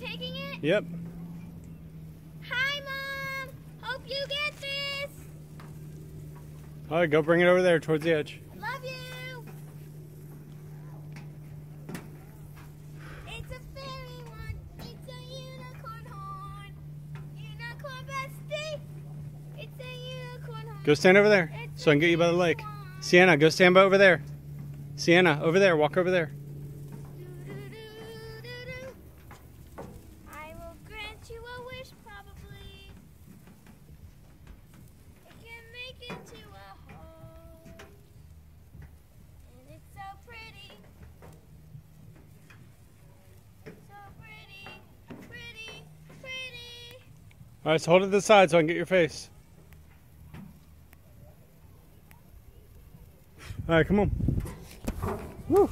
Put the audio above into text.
you taking it? Yep. Hi, Mom. Hope you get this. All right, go bring it over there towards the edge. Love you. It's a fairy one. It's a unicorn horn. Unicorn bestie. It's a unicorn horn. Go stand over there It's so I can get you by the lake. Sienna, go stand by over there. Sienna, over there. Walk over there. All right, so hold it to the side so I can get your face. All right, come on. Woo.